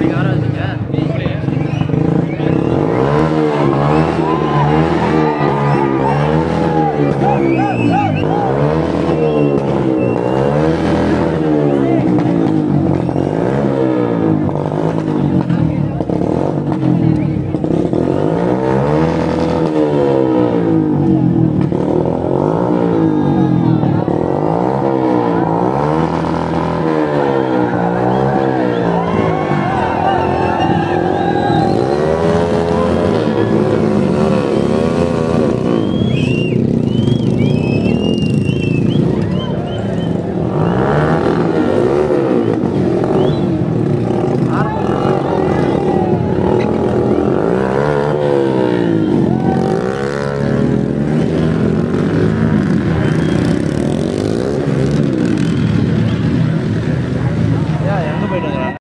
Yeah. போயிடுங்க